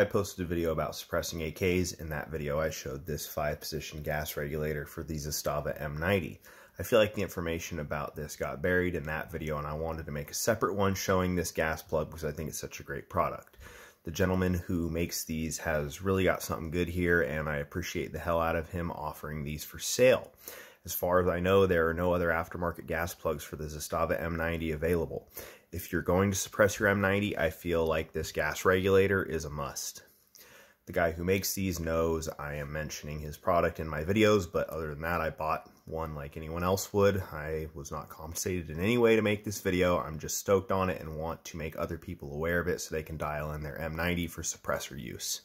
I posted a video about suppressing AKs. In that video, I showed this five-position gas regulator for the Zastava M90. I feel like the information about this got buried in that video, and I wanted to make a separate one showing this gas plug because I think it's such a great product. The gentleman who makes these has really got something good here, and I appreciate the hell out of him offering these for sale. As far as I know, there are no other aftermarket gas plugs for the Zastava M90 available. If you're going to suppress your M90, I feel like this gas regulator is a must. The guy who makes these knows I am mentioning his product in my videos, but other than that, I bought one like anyone else would. I was not compensated in any way to make this video. I'm just stoked on it and want to make other people aware of it so they can dial in their M90 for suppressor use.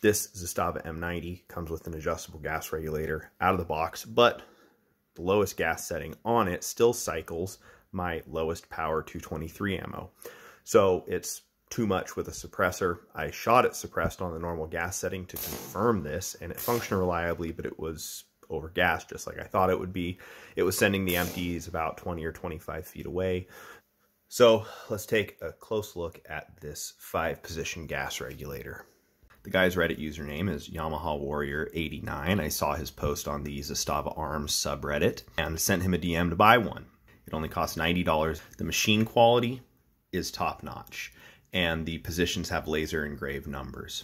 This Zastava M90 comes with an adjustable gas regulator out of the box, but the lowest gas setting on it still cycles my lowest power 223 ammo. So it's too much with a suppressor. I shot it suppressed on the normal gas setting to confirm this, and it functioned reliably, but it was over gas just like I thought it would be. It was sending the empties about 20 or 25 feet away. So let's take a close look at this five position gas regulator. The guy's Reddit username is Yamaha Warrior 89. I saw his post on the Zastava Arms subreddit and sent him a DM to buy one. It only costs $90. The machine quality is top notch, and the positions have laser engraved numbers.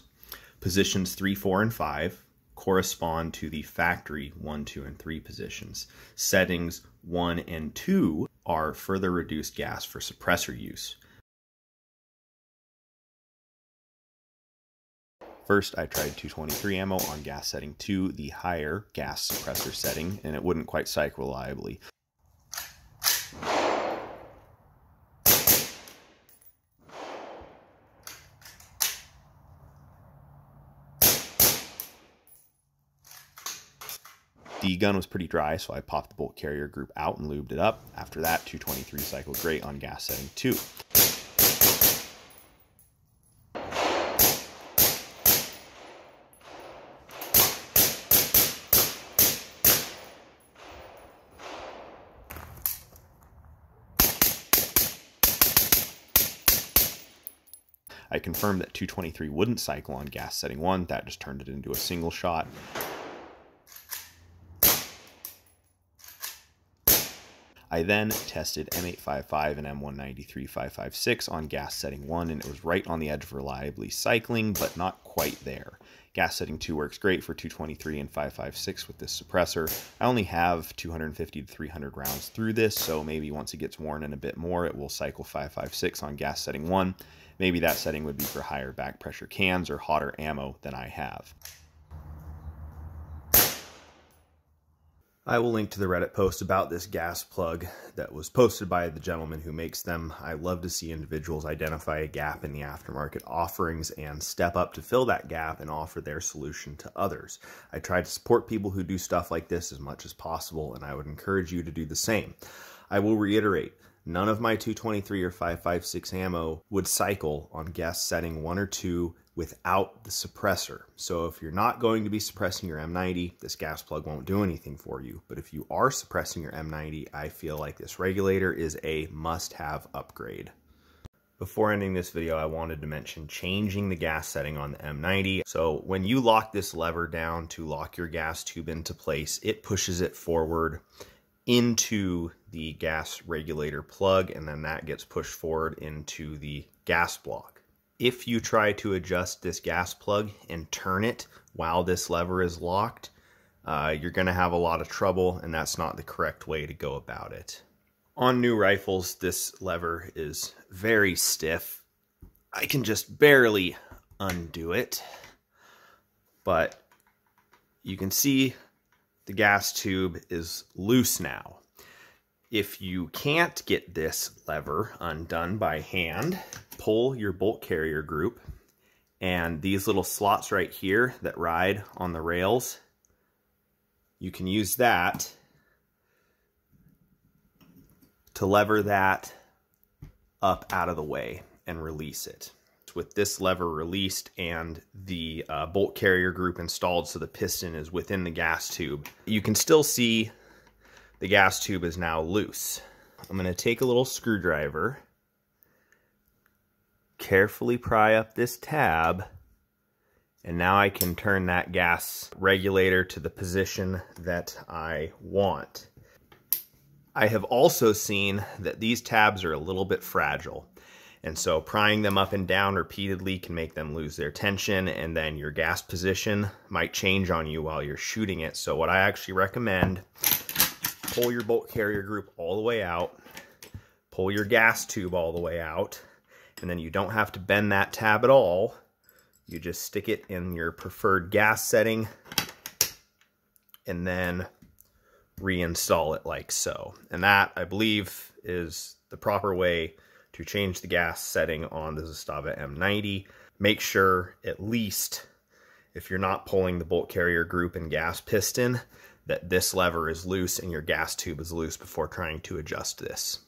Positions 3, 4, and 5 correspond to the factory 1, 2, and 3 positions. Settings 1 and 2 are further reduced gas for suppressor use. First, I tried 223 ammo on gas setting 2, the higher gas suppressor setting, and it wouldn't quite cycle reliably. The gun was pretty dry, so I popped the bolt carrier group out and lubed it up. After that, 223 cycled great on gas setting 2. I confirmed that 223 wouldn't cycle on gas setting 1. That just turned it into a single shot. I then tested M855 and M193556 on gas setting 1, and it was right on the edge of reliably cycling, but not quite there. Gas setting 2 works great for 223 and 556 with this suppressor. I only have 250 to 300 rounds through this, so maybe once it gets worn in a bit more, it will cycle 556 on gas setting 1. Maybe that setting would be for higher back pressure cans or hotter ammo than I have. I will link to the Reddit post about this gas plug that was posted by the gentleman who makes them. I love to see individuals identify a gap in the aftermarket offerings and step up to fill that gap and offer their solution to others. I try to support people who do stuff like this as much as possible, and I would encourage you to do the same. I will reiterate, none of my 223 or 556 ammo would cycle on gas setting 1 or 2 without the suppressor. So if you're not going to be suppressing your M90, this gas plug won't do anything for you. But if you are suppressing your M90, I feel like this regulator is a must-have upgrade. Before ending this video, I wanted to mention changing the gas setting on the M90. So when you lock this lever down to lock your gas tube into place, it pushes it forward into the gas regulator plug, and then that gets pushed forward into the gas block if you try to adjust this gas plug and turn it while this lever is locked, uh, you're going to have a lot of trouble, and that's not the correct way to go about it. On new rifles, this lever is very stiff. I can just barely undo it, but you can see the gas tube is loose now. If you can't get this lever undone by hand, pull your bolt carrier group and these little slots right here that ride on the rails, you can use that to lever that up out of the way and release it. With this lever released and the uh, bolt carrier group installed so the piston is within the gas tube, you can still see the gas tube is now loose. I'm going to take a little screwdriver, carefully pry up this tab, And now I can turn that gas regulator to the position that I want. I have also seen that these tabs are a little bit fragile. And so prying them up and down repeatedly can make them lose their tension and then your gas position might change on you while you're shooting it. So what I actually recommend, pull your bolt carrier group all the way out, pull your gas tube all the way out, and then you don't have to bend that tab at all. You just stick it in your preferred gas setting and then reinstall it like so. And that, I believe, is the proper way to change the gas setting on the Zastava M90. Make sure at least if you're not pulling the bolt carrier group and gas piston that this lever is loose and your gas tube is loose before trying to adjust this.